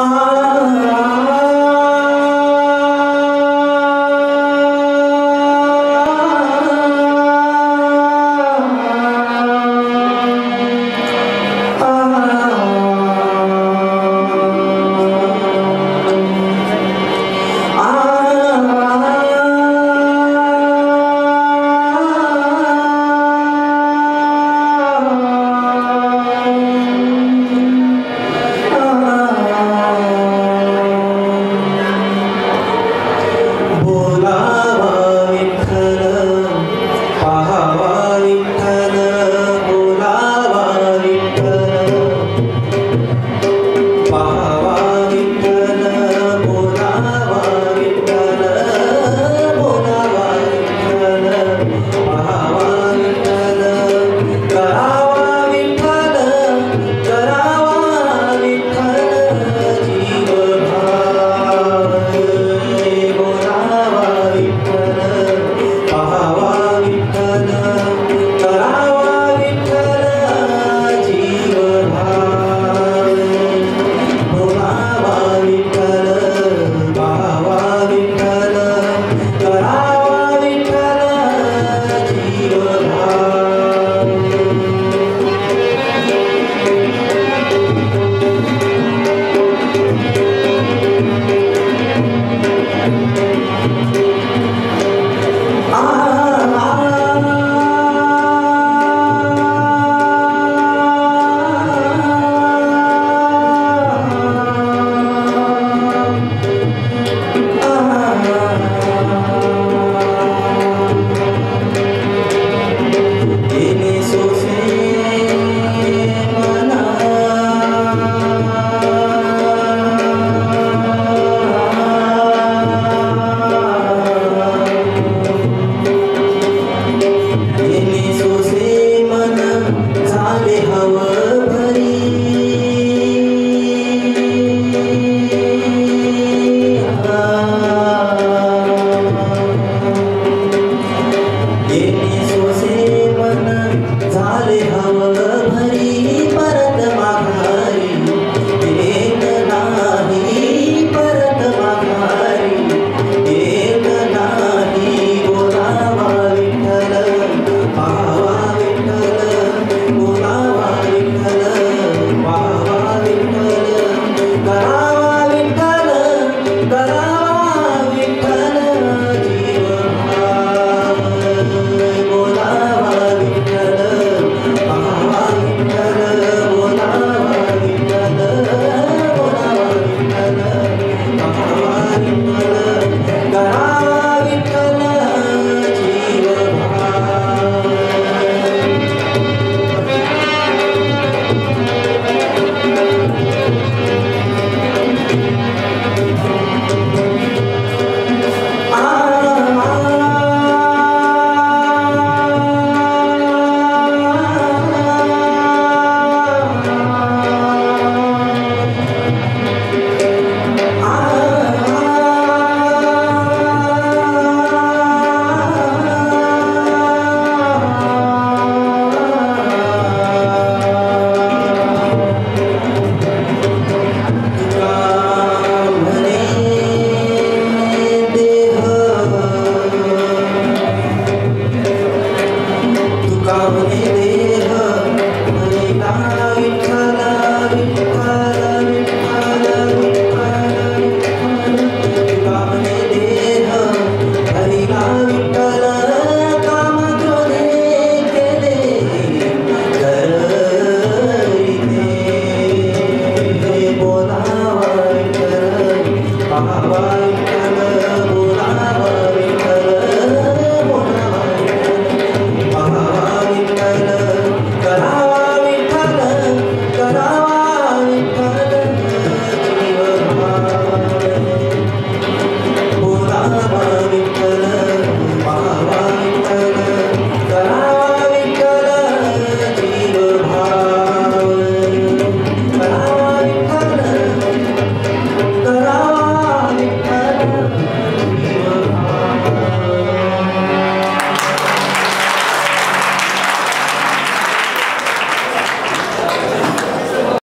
Ah love you.